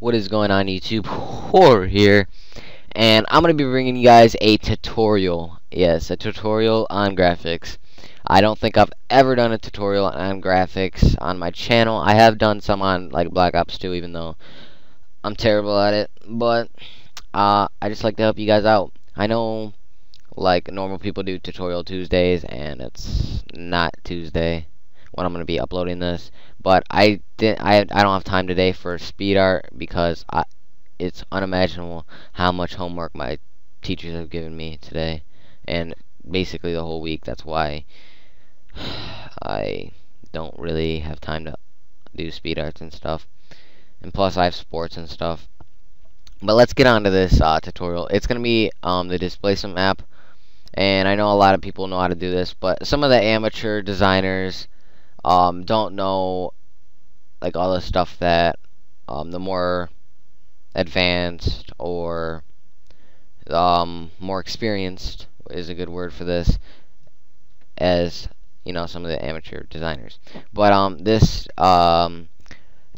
What is going on YouTube? Horror here. And I'm going to be bringing you guys a tutorial. Yes, a tutorial on graphics. I don't think I've ever done a tutorial on graphics on my channel. I have done some on like Black Ops 2 even though I'm terrible at it. But uh, I just like to help you guys out. I know like normal people do tutorial Tuesdays and it's not Tuesday when I'm going to be uploading this. But I didn't. I I don't have time today for speed art because I, it's unimaginable how much homework my teachers have given me today, and basically the whole week. That's why I don't really have time to do speed arts and stuff. And plus, I have sports and stuff. But let's get on to this uh, tutorial. It's going to be um, the displacement map. And I know a lot of people know how to do this, but some of the amateur designers um, don't know like all the stuff that um, the more advanced or um, more experienced is a good word for this as you know some of the amateur designers. But um this um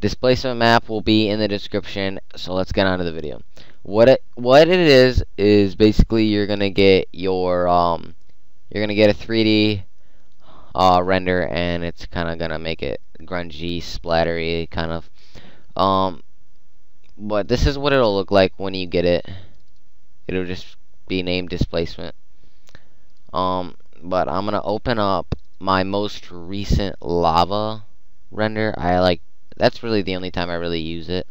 displacement map will be in the description so let's get on to the video. What it what it is is basically you're gonna get your um you're gonna get a 3d uh, render and it's kind of gonna make it grungy splattery kind of. Um but this is what it'll look like when you get it. It'll just be named displacement. Um but I'm gonna open up my most recent lava render. I like that's really the only time I really use it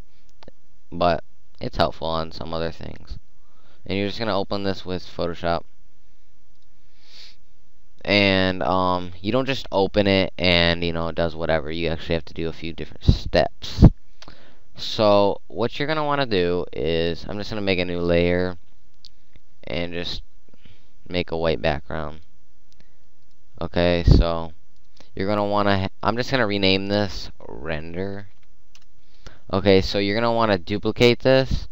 but it's helpful on some other things. And you're just gonna open this with Photoshop and um, you don't just open it and you know it does whatever. You actually have to do a few different steps. So what you're gonna want to do is I'm just gonna make a new layer and just make a white background. Okay so you're gonna want to I'm just gonna rename this render. Okay so you're gonna want to duplicate this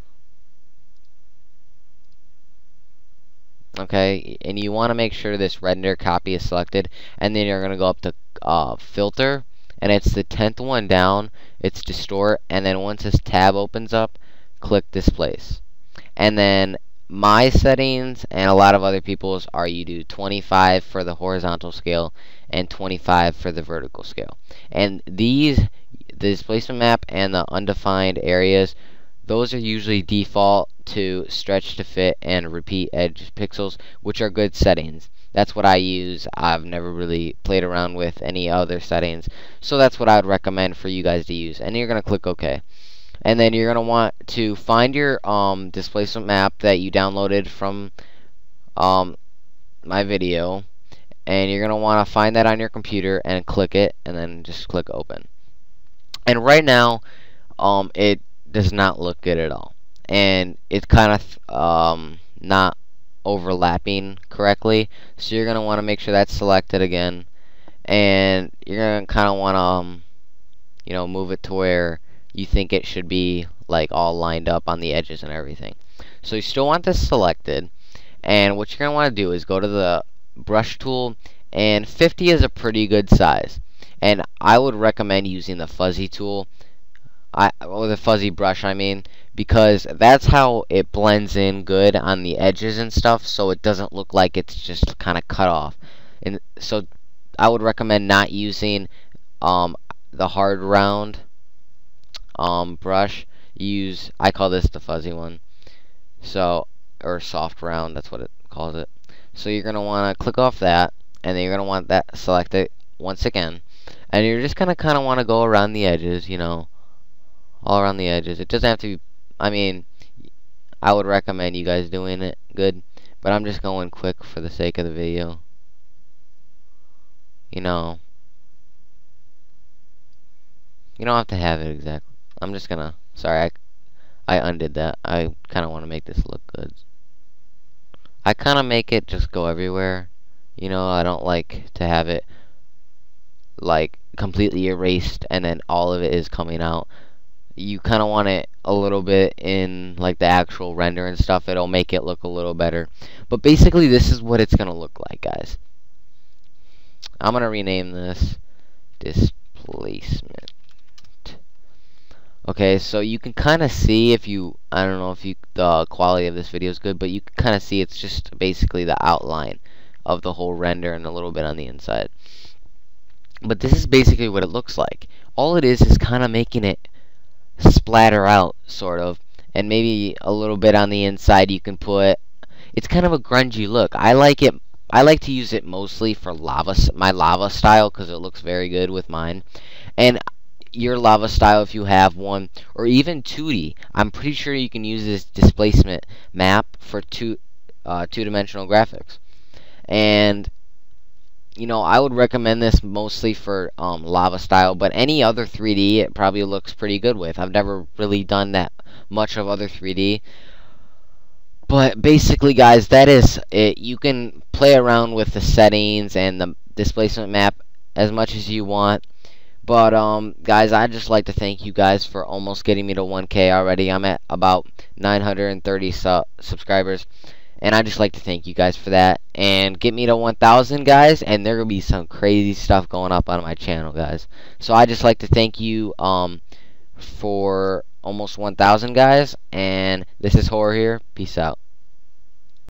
okay? And you want to make sure this render copy is selected and then you're going to go up to uh, filter and it's the 10th one down it's distort and then once this tab opens up click displace. And then my settings and a lot of other people's are you do 25 for the horizontal scale and 25 for the vertical scale. And these the displacement map and the undefined areas those are usually default to stretch to fit and repeat edge pixels, which are good settings. That's what I use. I've never really played around with any other settings. So that's what I would recommend for you guys to use. And you're going to click OK. And then you're going to want to find your um, displacement map that you downloaded from um, my video. And you're going to want to find that on your computer and click it. And then just click open. And right now, um, it does not look good at all. And it's kind of um, not overlapping correctly. So you're going to want to make sure that's selected again. And you're going to kind of want to, um, you know, move it to where you think it should be like all lined up on the edges and everything. So you still want this selected. And what you're going to want to do is go to the brush tool. And 50 is a pretty good size. And I would recommend using the fuzzy tool I or the fuzzy brush I mean because that's how it blends in good on the edges and stuff so it doesn't look like it's just kind of cut off. And so I would recommend not using um, the hard round um, brush. Use I call this the fuzzy one. So or soft round that's what it calls it. So you're gonna want to click off that and then you're gonna want that selected once again. And you're just gonna kind of want to go around the edges you know all around the edges. It doesn't have to be, I mean, I would recommend you guys doing it good, but I'm just going quick for the sake of the video. You know, you don't have to have it exactly. I'm just gonna, sorry, I, I undid that. I kind of want to make this look good. I kind of make it just go everywhere. You know, I don't like to have it like completely erased and then all of it is coming out you kind of want it a little bit in like the actual render and stuff it'll make it look a little better but basically this is what it's gonna look like guys I'm gonna rename this displacement Okay, so you can kind of see if you, I don't know if you the quality of this video is good, but you can kind of see it's just basically the outline of the whole render and a little bit on the inside. But this is basically what it looks like. All it is is kind of making it splatter out, sort of, and maybe a little bit on the inside you can put. It's kind of a grungy look. I like it. I like to use it mostly for lava, my lava style, because it looks very good with mine. And your lava style if you have one, or even 2D. I'm pretty sure you can use this displacement map for two uh, two-dimensional graphics. And you know, I would recommend this mostly for um, lava style, but any other 3D it probably looks pretty good with. I've never really done that much of other 3D. But basically, guys, that is it. You can play around with the settings and the displacement map as much as you want. But, um, guys, I'd just like to thank you guys for almost getting me to 1K already. I'm at about 930 su subscribers. And I'd just like to thank you guys for that. And get me to 1,000, guys. And there will be some crazy stuff going up on my channel, guys. So I'd just like to thank you, um, for almost 1,000, guys. And this is Horror here. Peace out.